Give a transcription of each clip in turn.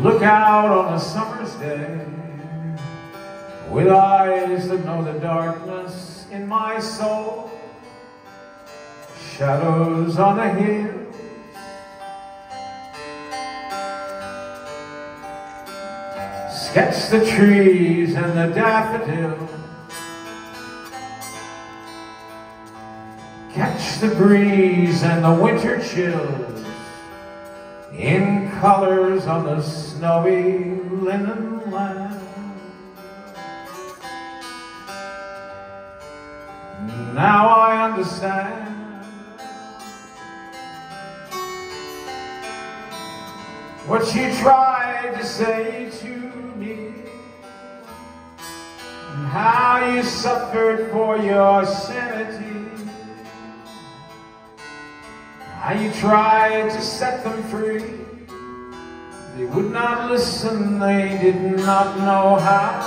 Look out on a summer's day with eyes that know the darkness in my soul. Shadows on the hills. Sketch the trees and the daffodils. Catch the breeze and the winter chills in colors on the snowy linen land. Now I understand what you tried to say to me and how you suffered for your sanity. How you tried to set them free. They would not listen, they did not know how.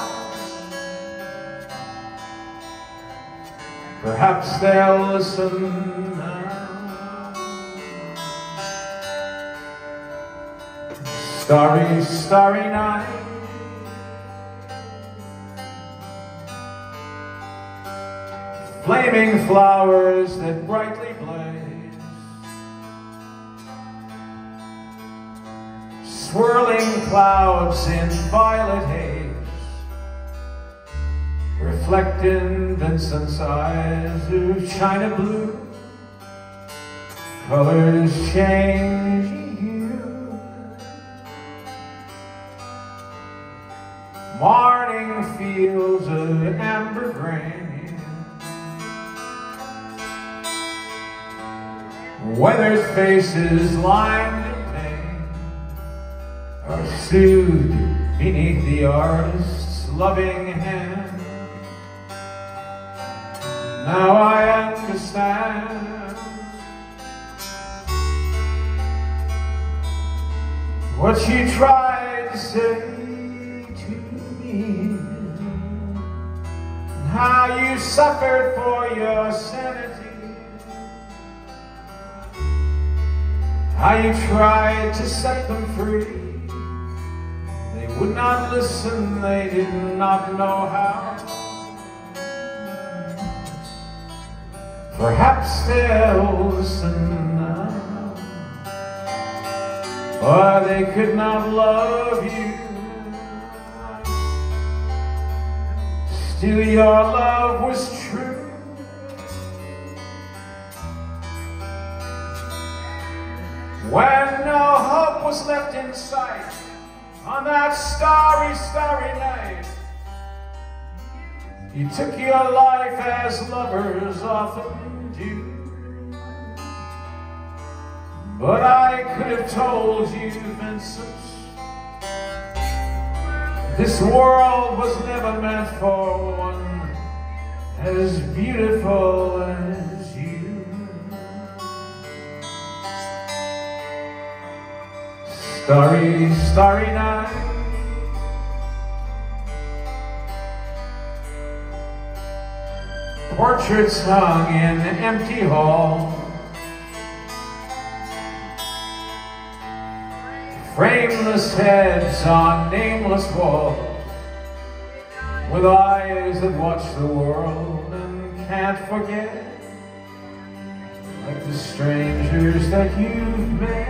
Perhaps they'll listen now. Starry, starry night. Flaming flowers that brightly blaze. Swirling clouds in violet haze reflect in Vincent's eyes of china blue. Colors change hue. Morning fields of amber grain. Weathered faces lined are soothed beneath the artist's loving hand. Now I understand what you tried to say to me, and how you suffered for your sanity, how you tried to set them free. Would not listen, they did not know how. Perhaps they'll listen now, or they could not love you. Still, your love was true. When no hope was left in sight on that starry, starry night. You took your life as lovers often do. But I could have told you, Vincent, this world was never meant for one as beautiful Starry, starry night. Portraits hung in empty hall Frameless heads on nameless walls. With eyes that watch the world and can't forget. Like the strangers that you've met.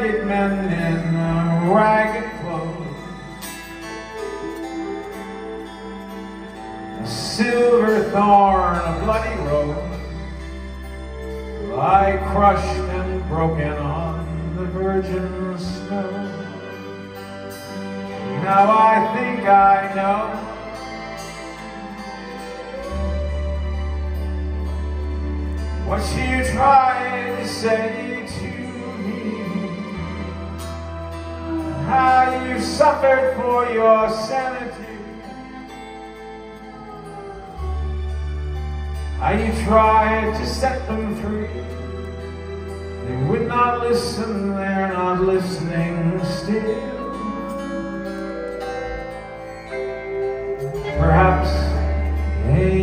Ragged men in ragged clothes. A silver thorn, a bloody rose, lie crushed and broken on the virgin snow. Now I think I know what you tried to say to how you suffered for your sanity, how you tried to set them free. They would not listen, they're not listening still. Perhaps they